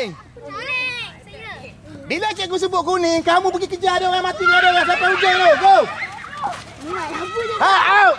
kuning? Bila cikgu sebut kuning, kamu pergi kejar ada orang mati ada orang sampai hujung tu. Go. Ha, out.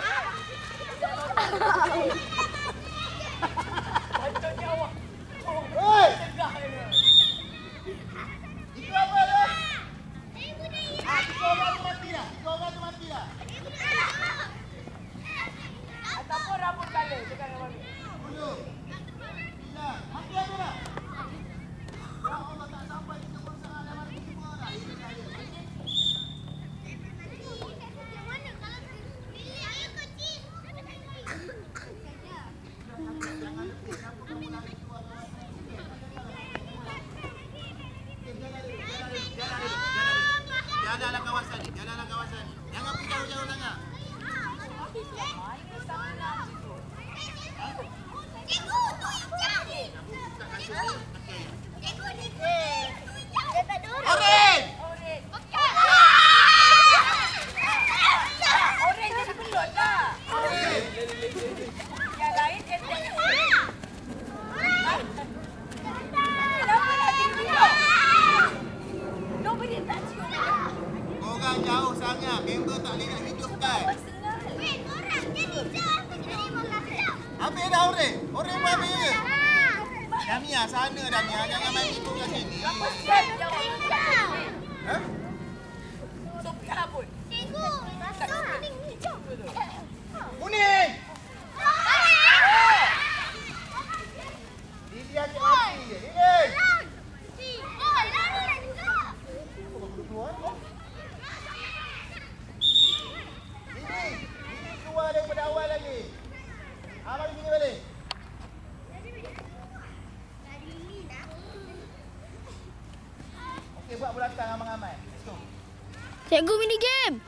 Cikgu mini game.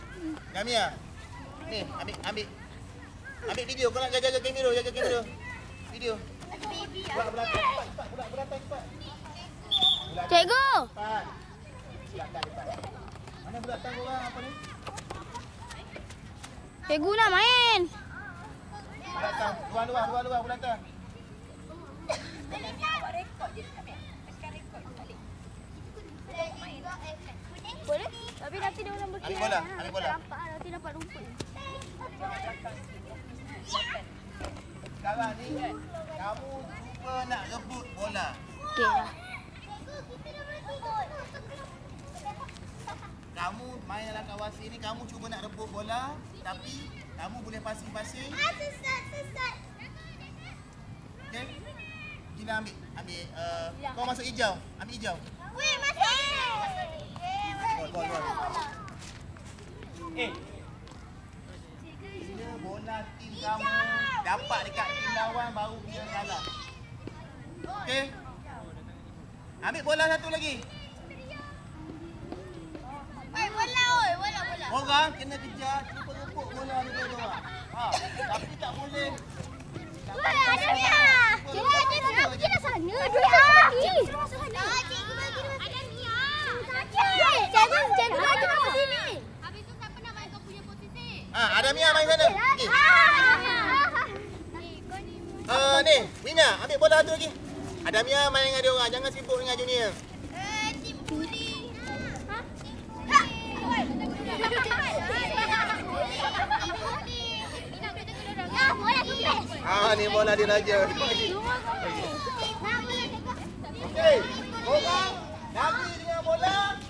Jamia. Ni, ambil ambil. Ambil video. Kau nak jaga jaga kamera, jaga kamera. Video. Cepat, cepat. Buat bulatan cepat. Cikgu. cepat. Mana bulatan korang apa ni? Cikgu nak main. Bulatan. Luar luar, luar luar bulatan. Buat rekod je. Ambil. Tekan rekod balik. Boleh? Tapi nanti dia orang Ambil bola, ambil bola. Nampak lah, nanti dapat rumput. Sekarang ni kamu cuba nak rebut bola. Okey dah. Kamu main dalam kawasan ni kamu cuba nak rebut bola tapi kamu boleh pasing-pasing. Okey? Gila ambil ambil uh, kau masuk hijau. Ambil hijau. Gol. Eh. Bila bola tim kamu dapat dekat tim lawan baru dia kalah. Okey? Ambil bola satu lagi. Orang kena kejar cuba rebut bola daripada orang. Ha, tapi tak boleh. Cikgu, cikgu nak pergi dah sana. Dua lagi. Cikgu, cikgu lagi nak sini. Ha, ada Mia main sana. Okey. Uh, ni, Wina, ambil bola satu lagi. Ada Mia main dengan dia orang. Jangan sibuk dengan junior. Ah, ni bola dia raja. Okey. Orang lagi dengan bola.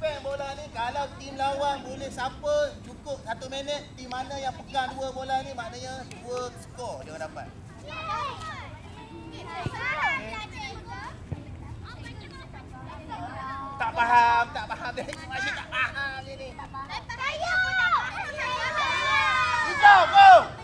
Defend bola ni. Kalau tim lawan boleh siapa cukup satu minit. Tim mana yang pegang dua bola ni maknanya dua skor dia dapat. Tak faham, tak faham. Dia masih tak faham ni. Hijau, go!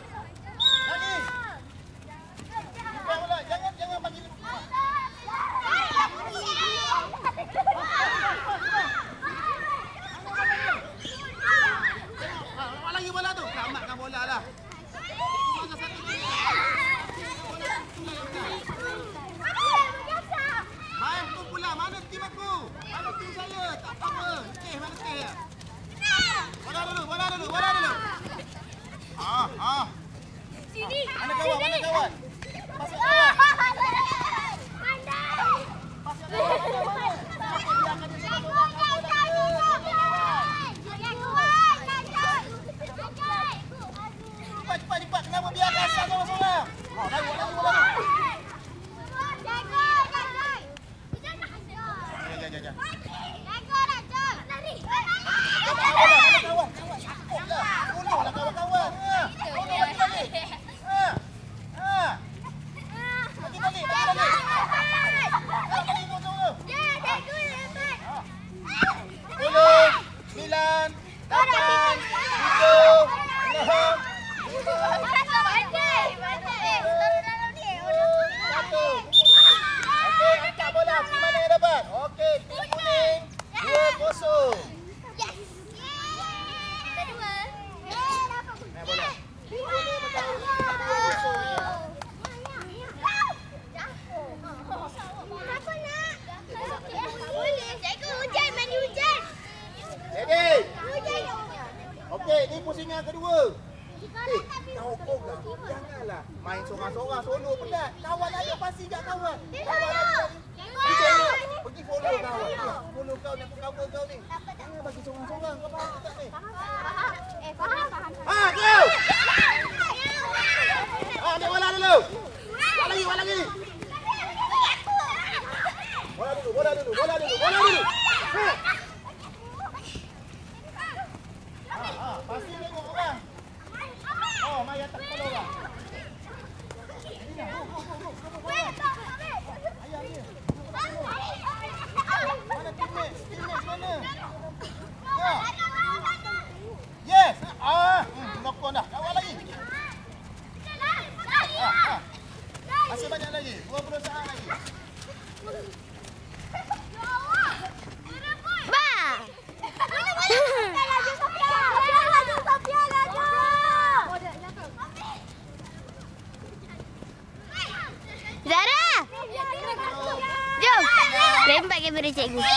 Thanks.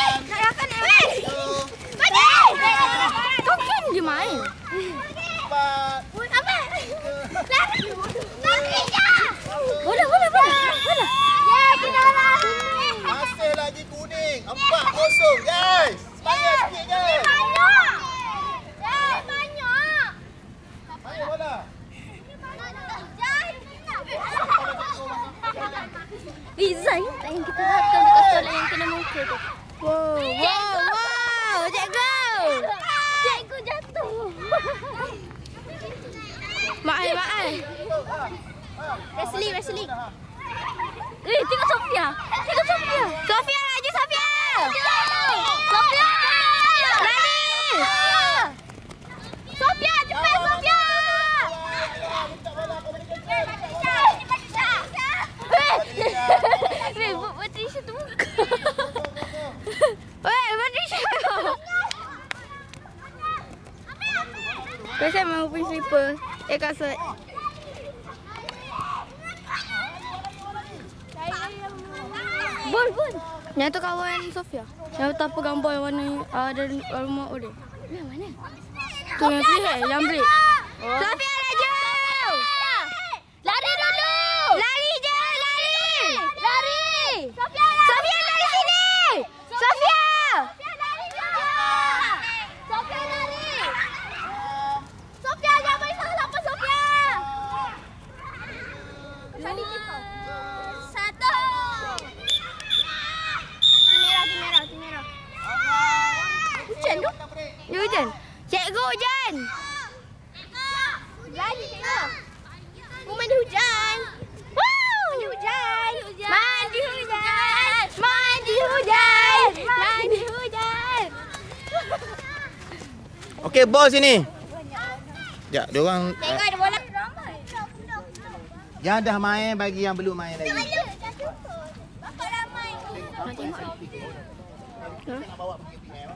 Tu yang sihir, yang break. Sofia laju! Lari dulu! Lari je, lari! Lari! Sofia, Sofia lari sini! Sofia lari je! Sofia lari! Sofia jangan main salah apa Sofia! Kali kita. Satu. Tu merah, tu merah, tu merah. Hujan tu? Dia hujan. Cikgu hujan. Lari cikgu. Mandi hujan. Mandi hujan. Mandi hujan. Mandi hujan. Mandi hujan. Okey, bol sini. Sekejap, dia orang Tengok ada bola. yang dah main bagi yang belum main lagi. Bapak ramai. Nak bawa pergi pinai apa?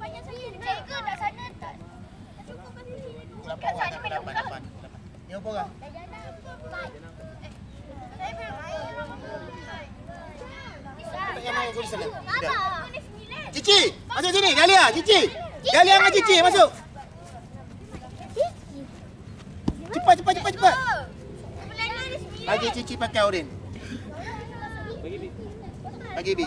Banyak saya Cikgu kat sana tak cukup bagi sini. Lapan orang dapat dapat dapat. Apa orang? Tak payah main kau di sana. Dah. Cici, masuk sini. Galia, Cici. Galia dengan Cici masuk. Cepat, cepat, cepat, cepat. Bagi Cici pakai oren. Bagi Bi.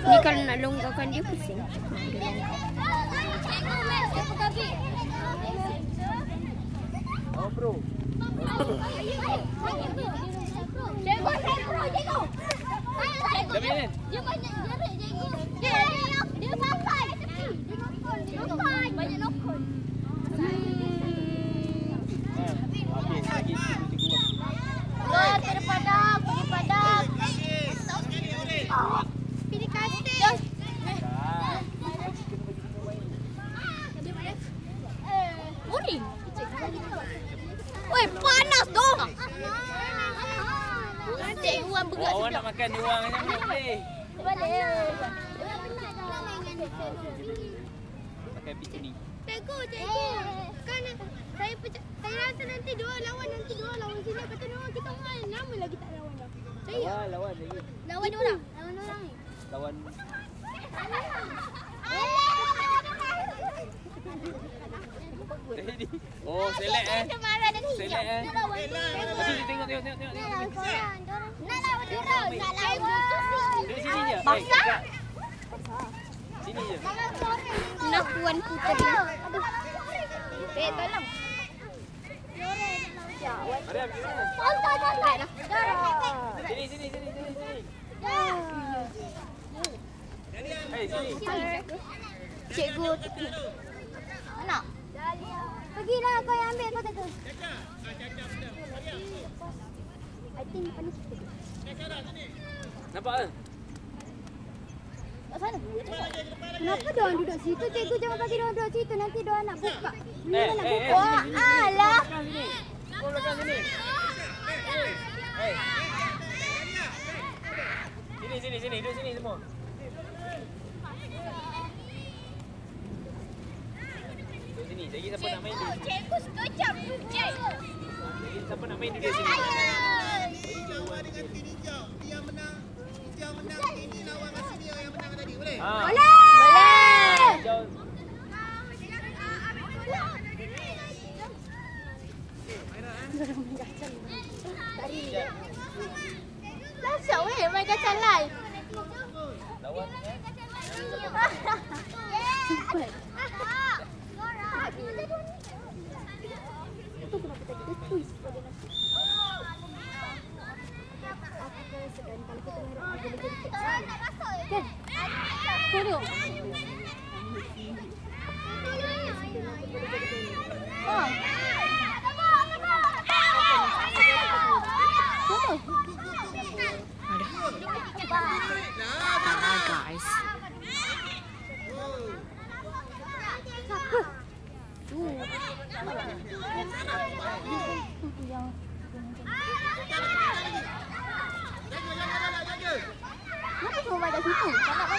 Ni kalau nak longgarkan dia pusing. Bro. Cikgu. Dah main kan? Dia banyak jerit, cikgu. Dia, dia nokol. Banyak nokol. Habis lagi cikgu. Oh, terpadam, pergi padam. Pilih kasih. Uring. Woi, panas dong. Cikgu yang berat Awak nak makan dua orang macam mana boleh? Balik. Pakai bikini. Cikgu, cikgu. Kan saya pecah, saya rasa nanti dua lawan nanti dua lawan sini kata orang kita main lama lagi tak lawan dah. Saya Lawan, lawan lagi. lawan orang. Lawan orang ni. Lawan Jadi. Oh, selek eh. Dia Selek eh. Dia orang. dia tengok tengok tengok tengok. Nak lawan korang. Dorang- Nak lawan orang. Nak lawan. Duduk sini je. Sini je. Nak puan puteri. Aduh. Eh, tolong. Mariam, pergi mana? Santai, santai. Dorang. Sini sini sini sini sini. Hei, sini. Cikgu Nak Pergilah kau yang ambil kau kata I think panas sikit Nampak ke? Kat sana Kenapa diorang duduk situ? Cikgu jangan bagi diorang duduk situ Nanti diorang nak buka Eh, nak eh, eh, buka sini, sini. Alah Belakang sini. Kau belakang sini. Sini sini sini duduk sini semua. Sini. Lagi siapa nak main duduk sini. Cikgu sekejap Cikgu Lagi siapa nak main duduk sini. Jawa dengan tim hijau. Dia menang. Hijau menang. Ini lawan dengan sini yang menang tadi. Boleh? Ha. Boleh Boleh Hijau. Lasak weh main kacang live Lawan eh. Cepat semua main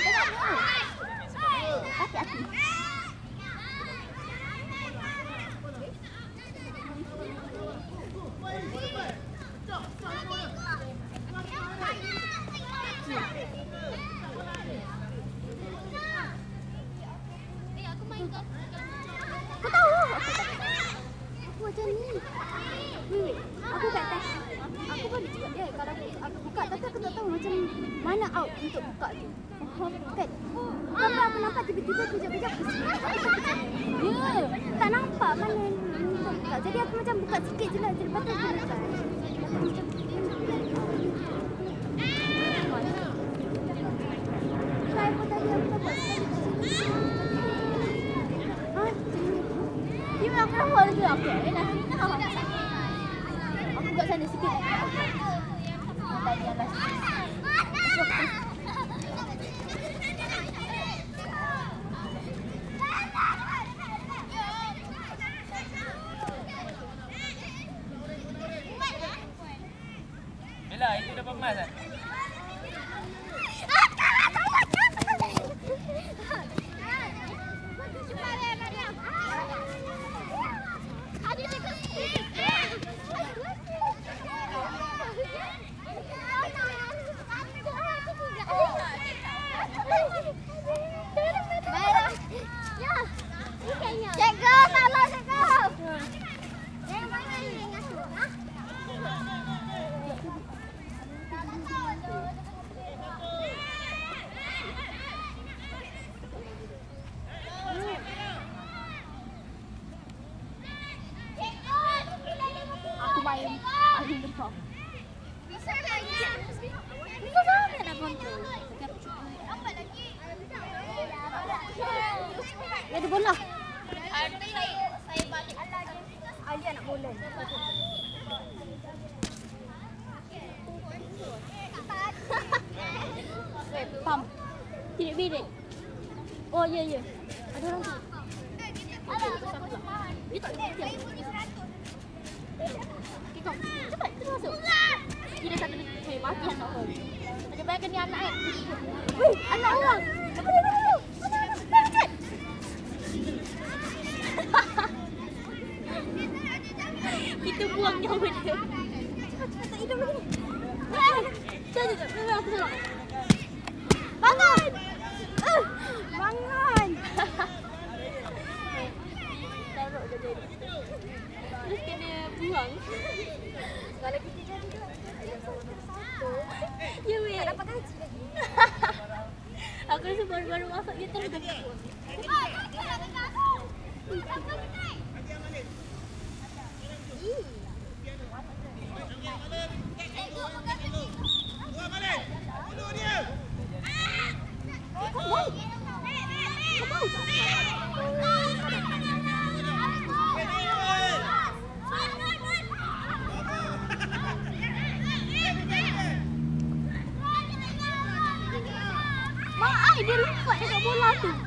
dekat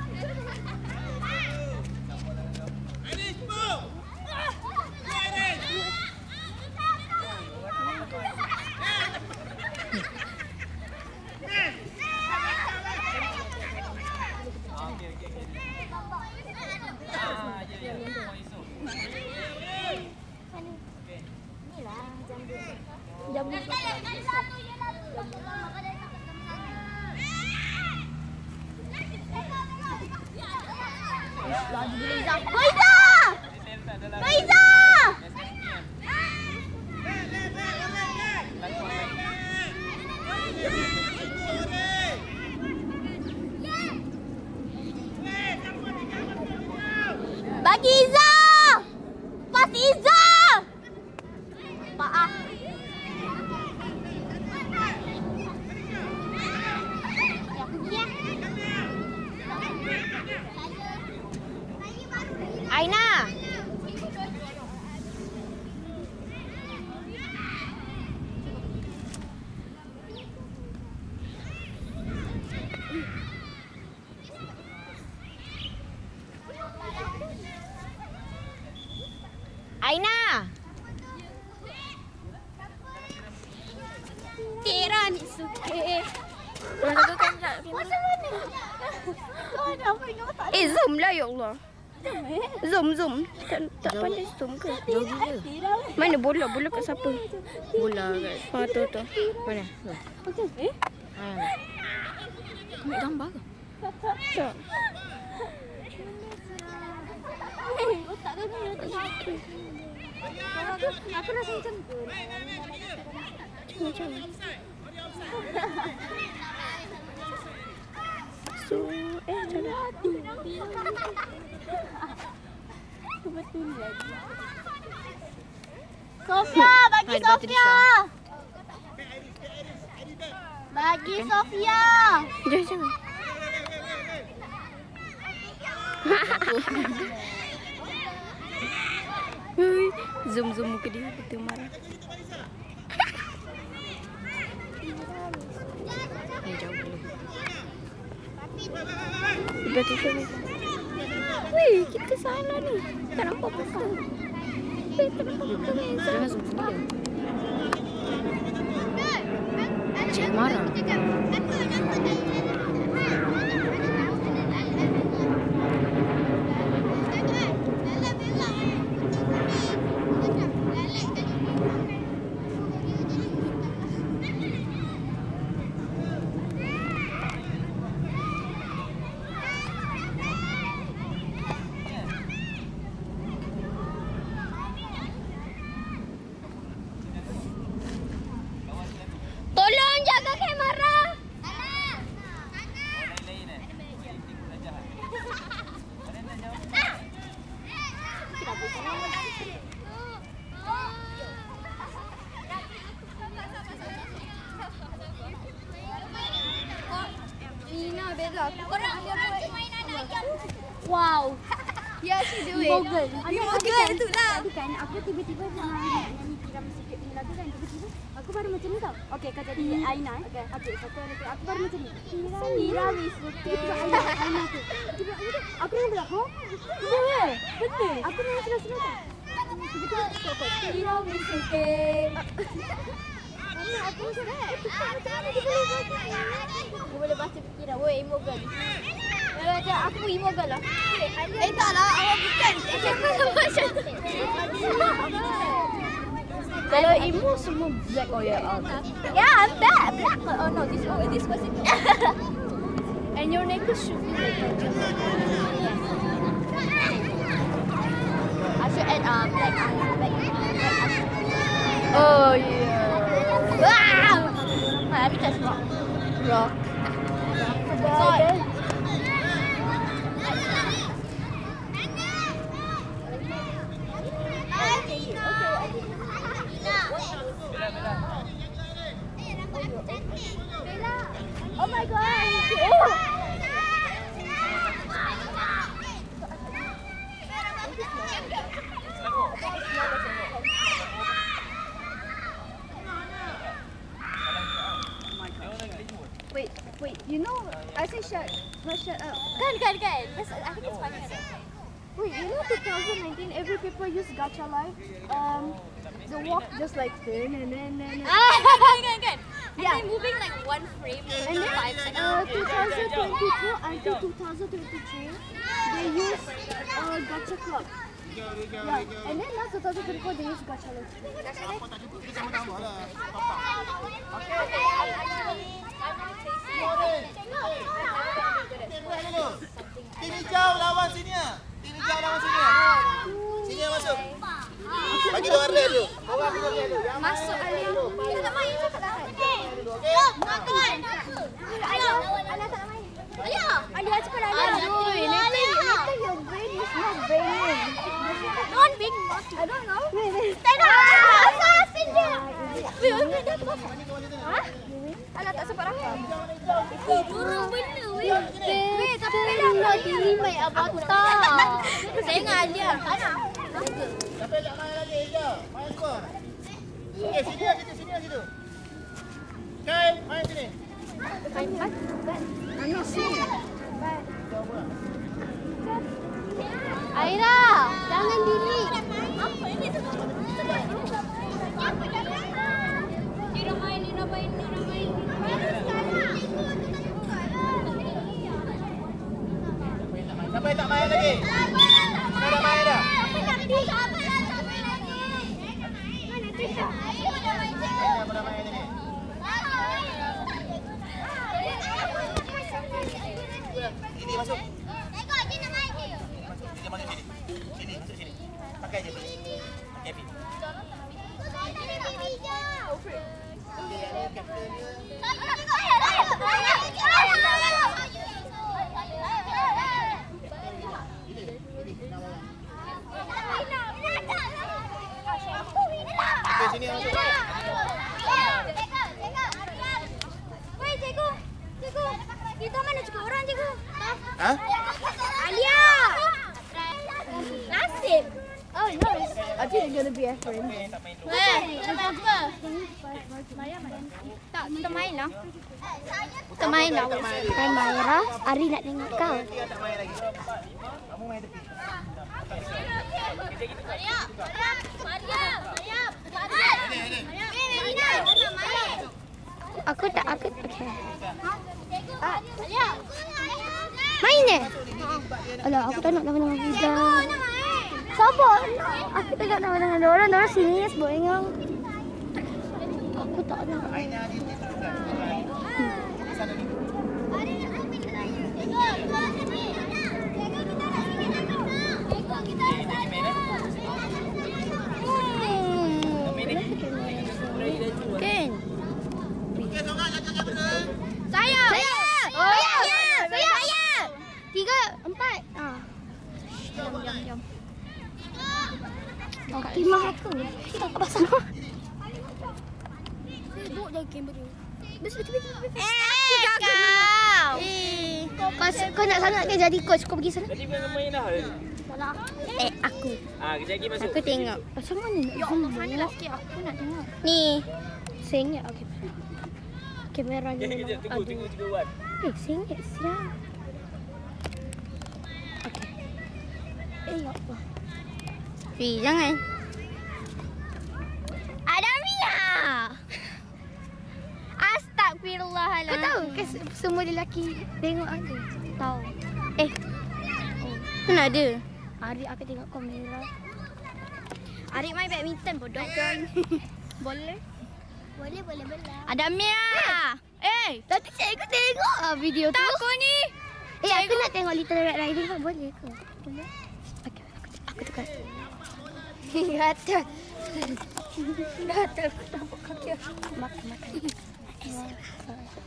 bola tu. Jam Lagi Faiza. Faiza! Faiza! Bagi Iza! Pas Iza! Pak ah. Ya, pergi ya. Aina. Aina. Tira ni suke. Orang tu kan tak. Macam mana? Kau ada apa yang kau tak Eh zoom lah ya Allah. Zoom zoom. Tak, tak pandai zoom ke? Jauh gila. Mana bola? Bola kat siapa? Bola kat Ha tu tu. mana? Eh? Ha. Kau ambil gambar ke? Tak. Aku rasa macam. Macam So, eh salah. Kebetulan. Sofia, bagi Ha, dia bantu Sofia. Bagi Sofia. Jangan. Hui, zoom zoom muka dia betul marah. Jauh dulu. Betul tu. Wih, kita sana ni. Tak nampak apa-apa. Wih, tak nampak apa-apa. Meza. Jangan zoom sendiri. Cik marah. Tolong jaga kamera. dah. Korang dia mainan ayam. Wow. Yeah, Mogul. You mogul tu lah. Kan aku tiba-tiba tengah nyanyi tiram sikit punya lagu kan tiba-tiba aku baru macam ni tau. Okey kau jadi Aina. Okey. Okey satu hari aku baru macam ni. Tira biscuit. Tiba-tiba Aina Aina tu. Tiba-tiba aku nak bilang, "Ha?" Betul. Betul. Aku nak seram-seram tau. Tiba-tiba aku Tira biscuit. aku macam eh, macam mana dia boleh baca fikiran. Woi, emo girl. Kalau macam aku emo girl lah. Eh tak lah, awak bukan. Eh siapa yang macam tu? Kalau emo semua black oh yeah. Yeah, I'm black. Black. Oh no, this oh, this was it. And your necklace should be like I should add uh, black. Black. Oh yeah. Wow! I think that's rock. Rock. So, Oh not shut up. Kan, kan, kan. That's, I think it's funny. Wait, you know 2019, every people use Gacha Life. Um, the walk just like then and then and then. Ah, kan, kan. And Yeah. then moving like one frame And in then five seconds. uh, 2022 until 2023, they use uh, Gacha Club. Yeah. And then now 2024, they use Gacha Life. Kita sama-sama lah. Tim hijau lawan sini ah. Tim hijau lawan sini ah. Sini yang masuk. Bagi dua arleh dulu. Masuk Alia. Kita tak main lah. dulu, okey? Makan. Alia, Alia tak main. Alia. Alia cakap Alia. Aduh, Later, Alia. later your brain is not brain. Non big. I don't know. Stand up. Assassin dia. Wait, wait, wait, dia tu Ha? Alah tak sempat rakam. Burung benda weh. Wait, tapi nak diri mai avatar. Saya dengan Alia. Siapa nak main lagi hijau? Main semua. Okey, sini lah situ, sini lah situ. Kai, main sini. Anak sini. Aira, jangan diri. Apa ini? Dia main, dia main, dia main. Siapa yang tak main lagi? Siapa dah main dah? Siapa dah main ni? Sini masuk. Masuk, kita masuk sini. Sini, masuk sini. Pakai je. Pakai pin. Dia ni kapten dia. Okey, sini masuk. Wei, cikgu. Cikgu. Kita mana cikgu orang cikgu? Ha? Alia. Nasib. Oh, nice. I think you're gonna be a friend. Eh, apa apa? Tak, kita main lah. Kita main lah. Hai Maira, Ari nak tengok kau. Dia tak main lagi. Kamu main tepi. Maria. Maria. Maria. Maria. Maria. Aku tak aku okay. Ah, Alia. Main ni. Alah, aku tak nak nama-nama Fiza. Sabar. Aku tak nak nama-nama dia orang. Dia orang sini sebab ingat. Aku tak nak. Aina dia dia teruskan. Di sana dulu. Lagi main eh? Ken. Okey, seorang jangan jangan benda. Saya. Saya. Oh, Saya. saya. Saya. Saya. Tiga, empat. Ah. Jom, jom, jom. Timah aku. Tak pasal. Duduk jaga kamera. Betul betul betul. Eh, kau. Eh, kau, kau nak sangat ke jadi coach? Kau pergi sana. Tadi bukan main dah. Eh, aku. Ah, kejap lagi masuk. Aku tengok. Macam mana nak Ya zoom? Allah, mana lah sikit aku nak tengok. Ni. Sengit. Okay. Kamera ni Kejap, kejap. Tunggu, tunggu, tunggu, Wan. Eh, sengit siap. Okay. Eh, ya Allah. Fi, jangan. Ada Mia. Astagfirullahaladzim. Kau tahu ke se- semua lelaki tengok aku? Tahu. Eh, Mana ada? hari aku tengok kamera. Arik main badminton bodoh. Boleh? Boleh, boleh, boleh. Ada Mia. Eh, Tadi cikgu tengok ah video tu. tak kau ni. Eh, aku nak tengok Little Red Riding Hood. Boleh ke? Boleh? Okay, aku, aku tukar. Gatal. Gatal. Aku tampuk kaki aku. Makan, makan.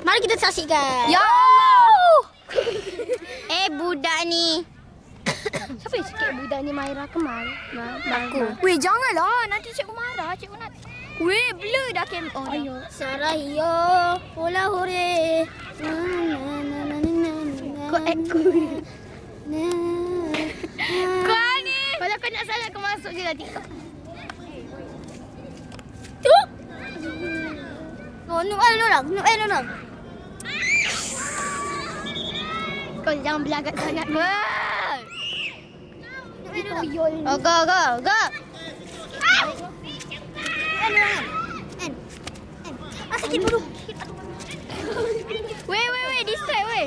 Mari kita saksikan. Ya Allah. eh budak ni. Siapa yang cakap budak ni Maira Kemal? Ma, Aku. Weh janganlah nanti cikgu marah. Cikgu nak Weh blur dah kem. Oh, Ayo. Sarah yo bola hore. Na na na na na na. Kau aku. Kau ni. Kalau kau nak sangat kau masuk je lah TikTok. Tu. Oh, nu eh orang, nu orang. Kau jangan belagak sangat. Wah. Oh, go go go. Ah, sakit perut. Weh weh weh distract weh.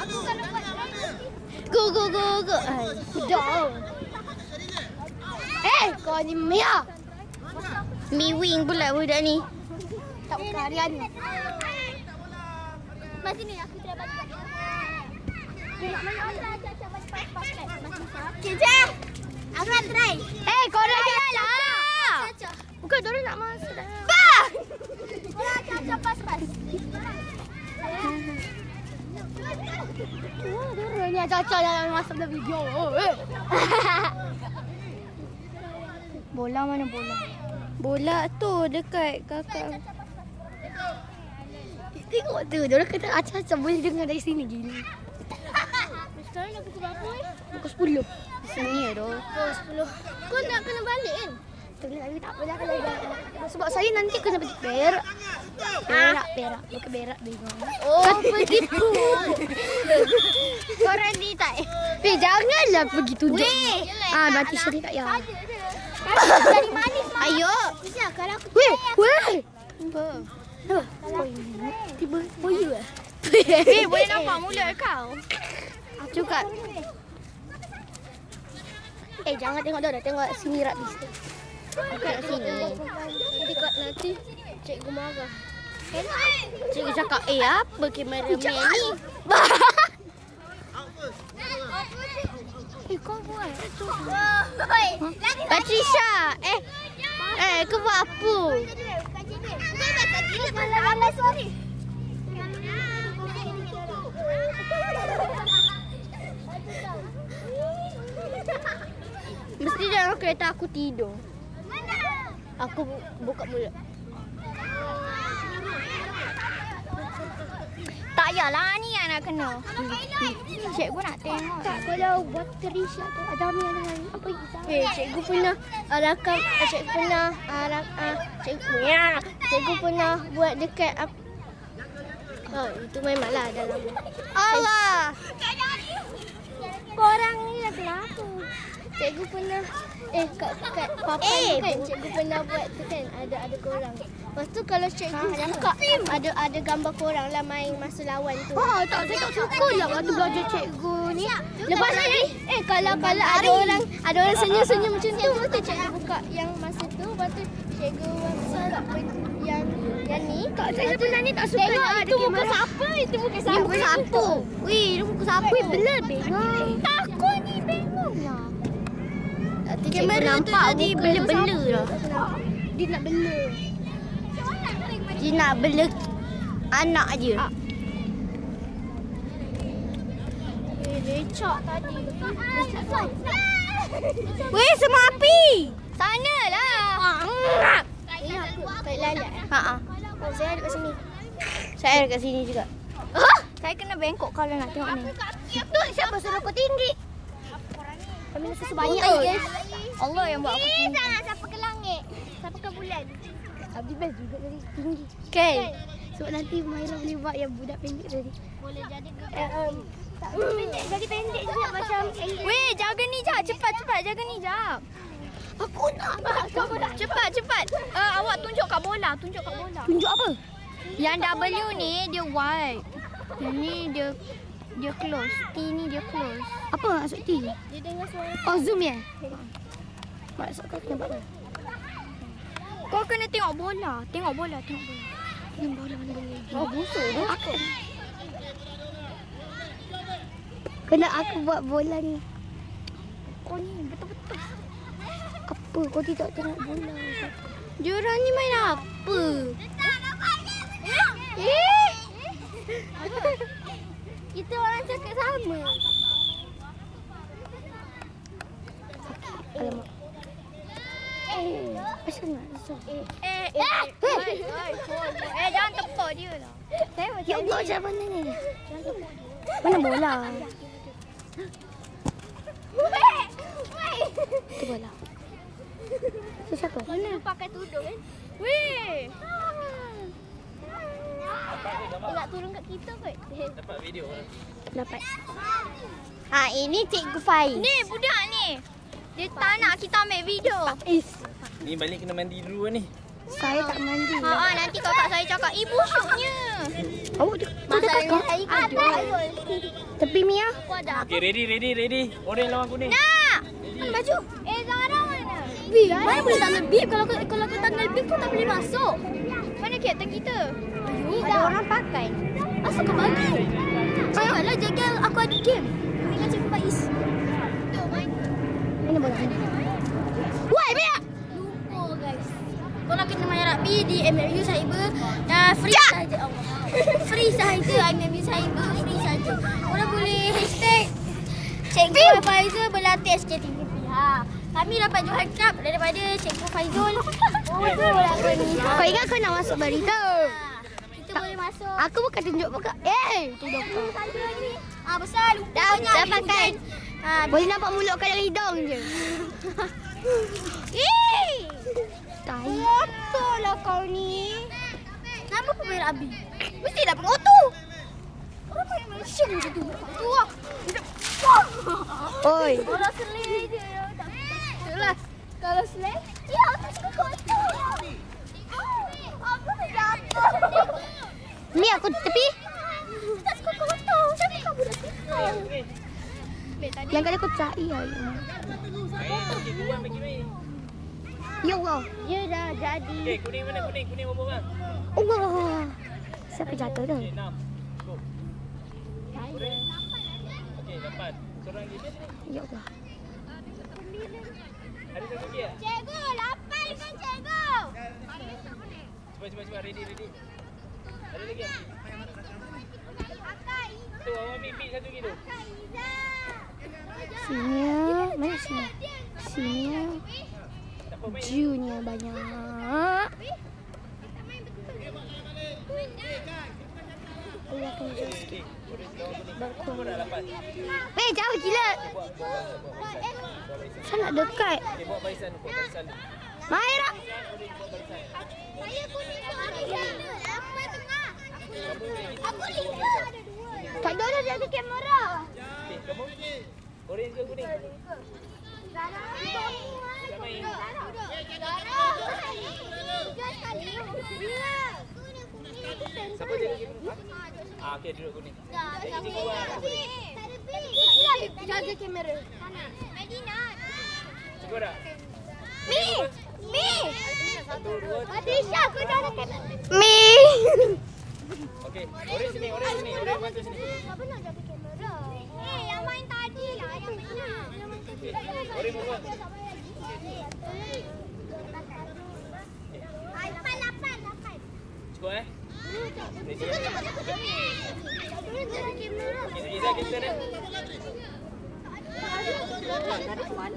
Aku kalau buat Go go go go. Ay. Dah. Eh, kau ni Mia. Mi wing pula budak ni. Tak buka harian ni. Mas sini aku try balik. Cica. Aku nak try. Eh, kau dah jalan lah. Bukan dorang nak masuk dah. Bah! Bola caca pas pas. Wah, dorang ni caca yang masuk dalam video. Eh. Bola mana bola? Bola tu dekat kakak. Tengok tu, dorang kata acah-acah boleh dengar dari sini gila. Sekarang dah pukul berapa eh? Pukul 10. Sini ya doh. Pukul 10. Kau nak kena balik kan? Tak boleh, tapi tak boleh kalau dah. Sebab saya nanti kena pergi berak. Berak, berak. Bukan berak, bingung. Oh, begitu. Korang ni tak eh. Eh, janganlah pergi tunjuk. Weh. Ah, nanti Syarif tak ya. Manis Ayo. Kalau aku Weh, weh. Apa? Tiba, oh ya. Eh, boleh nampak mulut kau. Juga. Eh, jangan tengok dah, tengok sini rak bis. Kat sini. Nanti kau nanti cikgu marah. Cikgu cakap, eh apa kameraman ni? Eh, kau buat. Patricia, eh. Eh, kau buat apa? Mesti dalam kereta aku tidur. Aku bu- buka mulut. Tak yalah ni nak kena. Cikgu nak tengok. Tak, kalau buat Trisha tu ada Amir dengan apa kita? Eh, cikgu pernah rakam, eh, cikgu pernah uh, rak, uh, cikgu, ya, cikgu pernah buat dekat apa? Oh, itu memanglah dalam. Allah. Korang ni dah kenapa? Cikgu pernah eh kat kat papan Eh, tu kan cikgu pernah buat tu kan ada ada korang. Lepas tu kalau cikgu buka ada ada gambar korang lah main masa lawan tu. Oh, tak saya tak suka lah waktu belajar cikgu ni. Lepas tu eh, kalau kalau ada orang ada orang senyum-senyum macam tu tu cikgu buka yang masa tu lepas tu cikgu buka yang yang ni Tak saya pernah ni tak suka Tengok lah itu muka siapa? Itu muka Ni siapa? muka siapa? Wih, ni muka siapa? Belah bengong. Takut ni bengong lah. Nanti Kamera tu nampak tadi muka bela-bela tu lah. siapa. Dia nak bela. Dia nak bela anak. Ah. Eh, lecak tadi. Weh, semua api. Sana lah. Aku baik lalat. Ha ah. Oh, saya ada kat sini. Saya dekat sini juga. Saya kena bengkok kalau nak tengok ni. Tu siapa suruh kau tinggi? Kami nak susu banyak Oh, guys. Allah yang buat aku tinggi. jangan siapa ke langit. Siapa ke bulan. Abdi best juga dari tinggi. Okay. Sebab nanti Maira boleh buat yang budak pendek tadi. Boleh jadi ke? Eh, um, tak pendek, jadi pendek juga macam. Weh, jaga ni jap. Cepat, cepat. Jaga ni jap. Aku nak. Aku nak. Cepat, cepat. Uh, awak tunjuk kat bola. Tunjuk kat bola. Tunjuk apa? Yang W ni dia wide. Yang ni dia dia close. T ni dia close. Apa maksud T? Dia dengar suara. Oh, zoom ya? Maksud kau nampak apa? Kau kena tengok bola. Tengok bola, tengok bola. Ni bola ni bola. Oh, busuk dah. Aku. Kena aku buat bola ni. Kau ni betul-betul. Apa? Kau tidak tengok bola. Diorang ni main apa? Eh! Kita orang cakap sama. Alamak. Eh, asal nak asal? Eh, Eh, eh, eh, eh, eh, jangan tepuk dia lah. eh, ya Allah, macam mana ni? Mana bola? Itu bola. Itu siapa? Mana pakai tudung kan? Weh. Dia nak turun kat kita kot. Dapat video lah. Dapat. Ha, ini Cikgu Fai. Ni budak ni. Dia tak nak kita ambil video. Is. Ni balik kena mandi dulu lah ni. Saya tak mandi. Ha, ha nanti kakak saya cakap, ibu syuknya. Oh, tu tu dah kakak. Aduh. Tepi Mia. Aku ada. Okay, ready, ready, ready. Oren lawan kuning. Nak. Mana baju? Eh, Zara mana? Bib, mana boleh tanggal bib kalau kau kalau kau tanggal bib kau tak boleh masuk. Mana kapten kita? Ni ada orang pakai. Asal kau bagi? Janganlah jaga aku ada game. Dengan Cikgu Faiz. Mana bola ni? Woi, Mia! Lupa guys. Kalau kena main rugby di MMU Cyber, uh, free saja. Allah. free saja MMU Cyber, free saja. Korang boleh hashtag Cikgu Faizul berlatih SKTVP. Ha. Kami dapat Johan Cup daripada Cikgu Faizul. Oh, tu lah kau ni. Kau ingat kau nak masuk berita? Kita boleh masuk. Aku bukan tunjuk muka. Eh, tunjuk muka. Ah besar lupa Dah- banyak dah pakai. Ah, Boleh nampak mulut kau dalam hidung je. Eh! Tai. Betul lah kau ni. Kenapa kau main rugby? Mesti dah pengoto. Orang main Malaysia macam tu. Tu lah. Oi. Kalau selai je. Itulah. Kalau selai. Ya, aku suka kotor. Aku tak jatuh. Mi aku tepi. Tak suka kotor. Tapi kamu dah suka. Yang kali aku cari ni. Main. Ya Allah. Ya dah jadi. Okay, kuning mana? Kuning, kuning berapa orang? Allah. Siapa jatuh tu? Okay, enam. Go. Okay, dapat. Seorang lagi. Ya Allah. Ada satu lagi tak? Cikgu, lapan kan cikgu. Cepat, cepat, cepat. Ready, ready. Ada lagi? Tu, awak satu. Sini. Mana sini? Sini. Main. Junya banyak. Dapat. Eh, jauh gila. Saya nak dekat. Buat barisan. Buat barisan. Maira. Aku lihat. Tak ada dah ada kamera. Okay, kamu? Orange ke kuning? Tak main. Siapa jaga kamera? Ah, duduk kuning. Jaga kamera. Medina. Cikgu dah? Mi. Mi. Satu, dua, tiga. Adisha, aku dah ada kamera. Mi. Okay, orange sini, orange sini. Orange bantu sini. Siapa nak jaga kamera? Eh, yang main tadi lah. Yang main nak. Okay, orange berapa? Lapan, lapan, lapan. Cukup eh? Ready eh? Jaga kamera. Okay, Iza kita eh? Lari, lari. Aku tak ada orang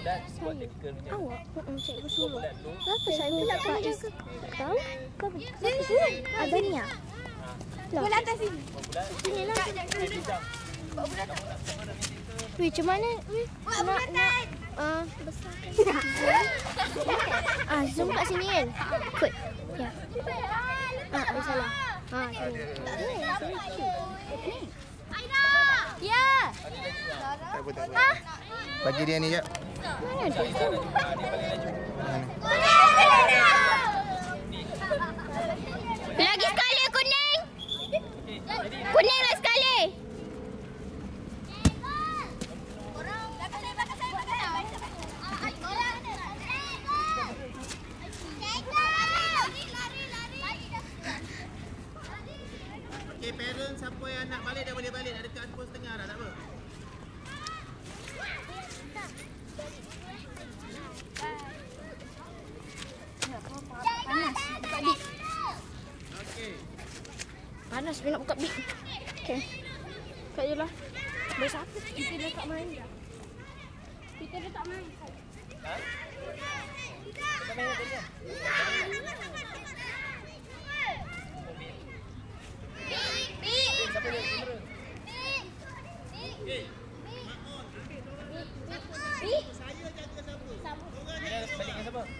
dia buat bulat. Buat tactical macam. Awak, cikgu Buat suruh. Kenapa saya? Tak tahu. Kenapa? Siapa suruh? Adania. Lah. Bola atas sini. Buat bulat. Sini lah. Dia. Weh, macam mana? Weh, nak, nak, uh, besarkan. ah, zoom kat sini kan? Ikut. Ya. Ah, ada salah. Ah, sini. Aina. Ya. Tak apa, tak apa. Bagi dia ni je. Mana ada? Okey, parents siapa yang nak balik dah boleh balik. Dah dekat 10.30 dah, tak apa. Okey. Panas bila nak buka big. Okey. Buka je lah. Biasa apa? Kita dah tak main dah. Kita dah tak main. Ha? Kau main apa dia? Siapa jaga kamera? Saya jaga siapa? Orang Dia balik dengan siapa?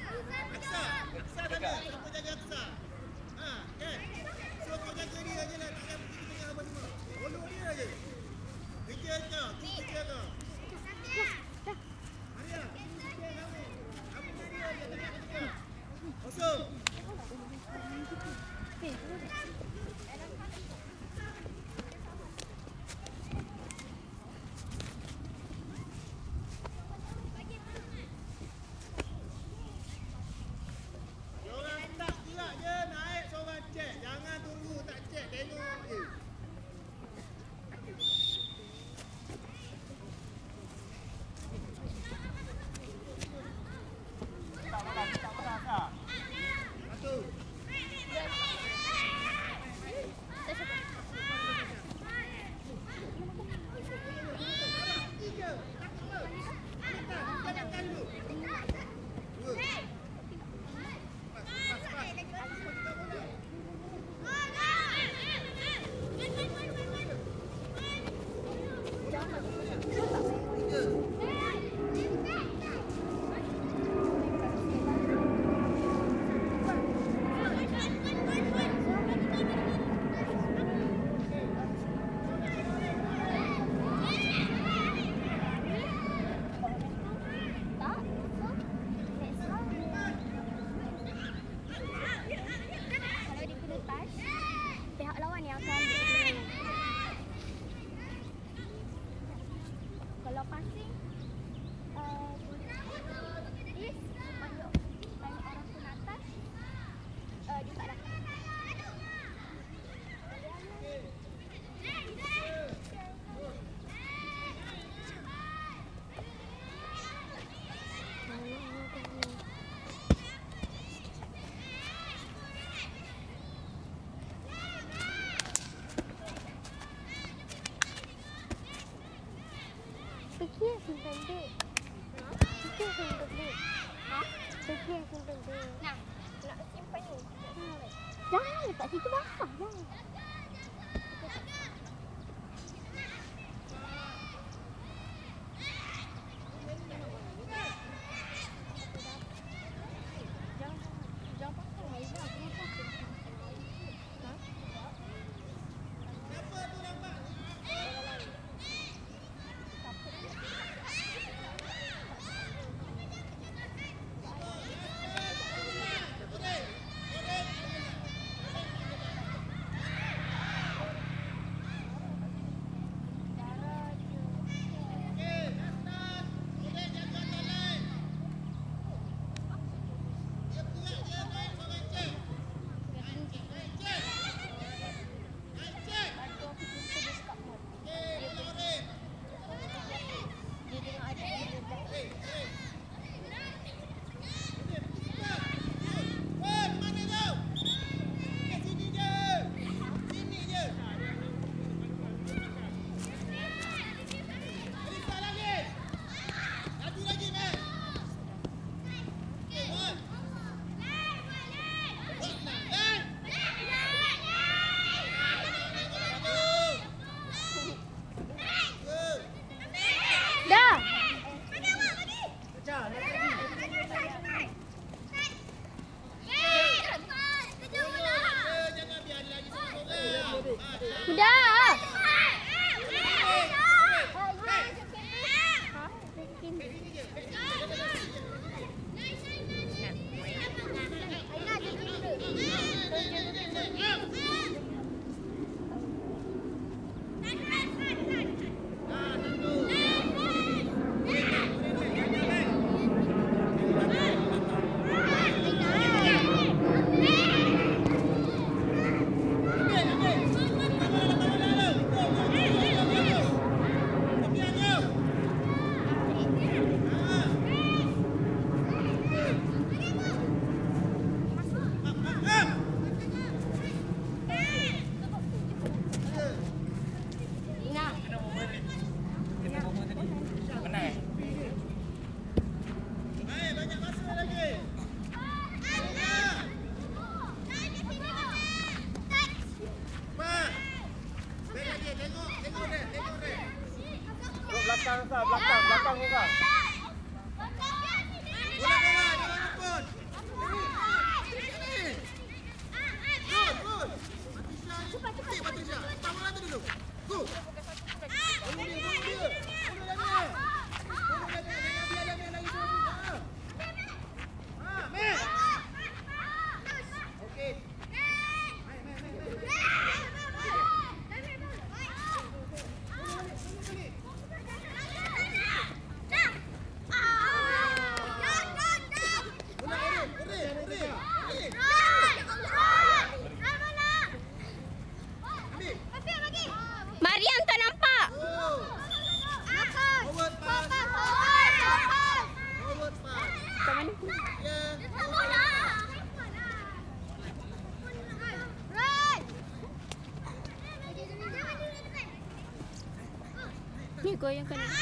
Ni goyangkan. Satu.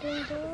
doing, boy?